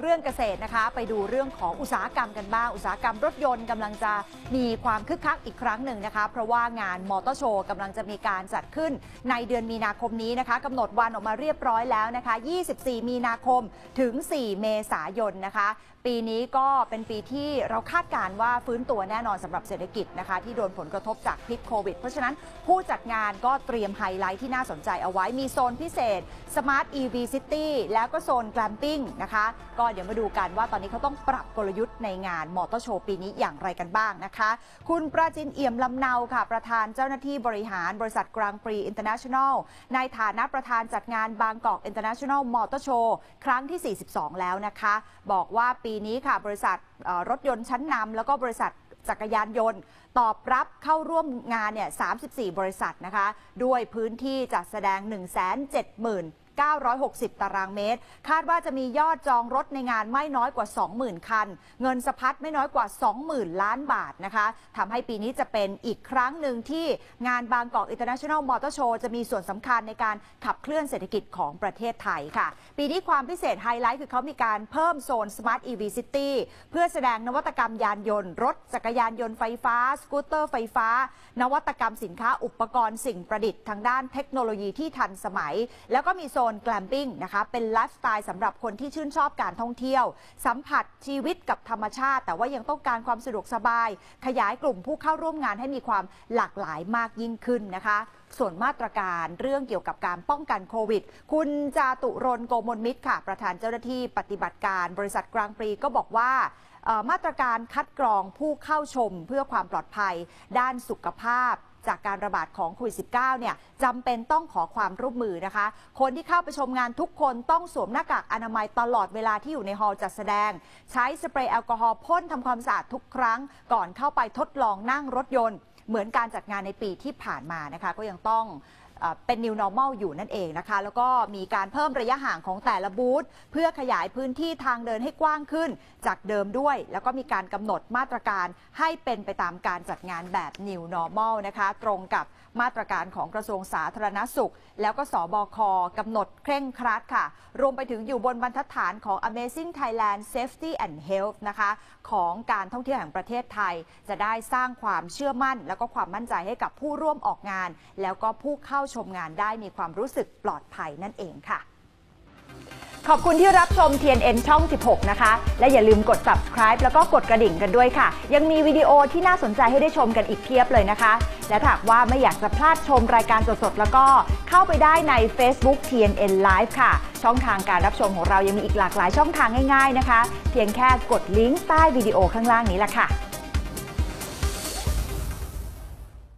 เรื่องเกษตรนะคะ ไปดูเรื่องของอุตสาหกรรมกันบ้าง อุตสาหกรรมรถยนต์กำลังจะมีความคึกคักอีกครั้งหนึ่งนะคะ เพราะว่างานมอเตอร์โชว์กำลังจะมีการจัดขึ้นในเดือนมีนาคมนี้นะคะกำหนดวันออกมาเรียบร้อยแล้วนะคะ 24 มีนาคมถึง 4 เมษายนนะคะ ปีนี้ก็เป็นปีที่เราคาดการณ์ว่าฟื้นตัวแน่นอนสำหรับเศรษฐกิจนะคะ ที่โดนผลกระทบจากพิษโควิด เพราะฉะนั้นผู้จัดงานก็เตรียมไฮไลท์ที่น่าสนใจเอาไว้มีโซนพิเศษ Smart EV City แล้วก็โซน Glamping นะคะ ก็เดี๋ยวมาดูกันว่าตอนนี้เขาต้องปรับกลยุทธ์ในงานมอเตอร์โชว์ปีนี้อย่างไรกันบ้างนะคะ คุณปราจินเอี่ยมลำเนาค่ะ ประธานเจ้าหน้าที่บริหารบริษัทกรังด์ปรีซ์อินเตอร์เนชั่นแนลในฐานะประธานจัดงานบางกอกอินเตอร์เนชั่นแนลมอเตอร์โชว์ครั้งที่ 42 แล้วนะคะ บอกว่าปีนี้ค่ะ บริษัทรถยนต์ชั้นนำแล้วก็บริษัทจักรยานยนต์ ตอบรับเข้าร่วมงานเนี่ย 34 บริษัทนะคะ ด้วยพื้นที่จัดแสดง 170,000 960 ตารางเมตร คาดว่าจะมียอดจองรถในงานไม่น้อยกว่า 20,000 คัน เงินสะพัดไม่น้อยกว่า 20,000 ล้านบาทนะคะทำให้ปีนี้จะเป็นอีกครั้งหนึ่งที่งานบางกอก International Motor Show จะมีส่วนสำคัญในการขับเคลื่อนเศรษฐกิจของประเทศไทยค่ะ ปีนี้ความพิเศษไฮไลท์คือเขามีการเพิ่มโซน Smart EV City เพื่อแสดงนวัตกรรมยานยนต์ รถจักรยานยนต์ไฟฟ้า สกูตเตอร์ไฟฟ้า นวัตกรรมสินค้าอุปกรณ์สิ่งประดิษฐ์ทางด้านเทคโนโลยีที่ทันสมัย แล้วก็มีโซน Glamping นะคะเป็นไลฟ์สไตล์สำหรับคนที่ชื่นชอบการท่องเที่ยว สัมผัสชีวิตกับธรรมชาติ แต่ว่ายังต้องการความสะดวกสบาย ขยายกลุ่มผู้เข้าร่วมงานให้มีความหลากหลายมากยิ่งขึ้นนะคะส่วนมาตรการเรื่องเกี่ยวกับการป้องกันโควิด คุณจาตุรนโกมลมิตรค่ะ ประธานเจ้าหน้าที่ปฏิบัติการบริษัทกลางปรีก็บอกว่า มาตรการคัดกรองผู้เข้าชมเพื่อความปลอดภัยด้านสุขภาพจากการระบาดของโควิด -19 เนี่ยจำเป็นต้องขอความร่วมมือนะคะ คนที่เข้าไปชมงานทุกคนต้องสวมหน้ากากอนามัยตลอดเวลาที่อยู่ในฮอลล์จัดแสดง ใช้สเปรย์แอลกอฮอล์พ่นทำความสะอาดทุกครั้ง ก่อนเข้าไปทดลองนั่งรถยนต์ เหมือนการจัดงานในปีที่ผ่านมานะคะ ก็ยังต้อง เป็น new normal อยู่นั่นเองนะคะ แล้วก็มีการเพิ่มระยะห่างของแต่ละบูธเพื่อขยายพื้นที่ทางเดินให้กว้างขึ้นจากเดิมด้วย แล้วก็มีการกำหนดมาตรการให้เป็นไปตามการจัดงานแบบ new normal นะคะ ตรงกับมาตรการของกระทรวงสาธารณสุข แล้วก็สบคกำหนดเคร่งครัดค่ะ รวมไปถึงอยู่บนบรรทัดฐานของ Amazing Thailand Safety and Health นะคะ ของการท่องเที่ยวแห่งประเทศไทย จะได้สร้างความเชื่อมั่น แล้วก็ความมั่นใจให้กับผู้ร่วมออกงาน แล้วก็ผู้เข้าชมงานได้มีความรู้สึกปลอดภัยนั่นเองค่ะ ขอบคุณที่รับชม TNN ช่อง 16 นะคะ และอย่าลืมกด subscribe แล้วก็กดกระดิ่งกันด้วยค่ะ ยังมีวิดีโอที่น่าสนใจให้ได้ชมกันอีกเพียบเลยนะคะ และหากว่าไม่อยากจะพลาดชมรายการสดๆ แล้วก็เข้าไปได้ใน Facebook TNN Live ค่ะ ช่องทางการรับชมของเรายังมีอีกหลากหลายช่องทางง่าย ๆ นะคะ เพียงแค่กดลิงก์ใต้วิดีโอข้างล่างนี้แหละค่ะ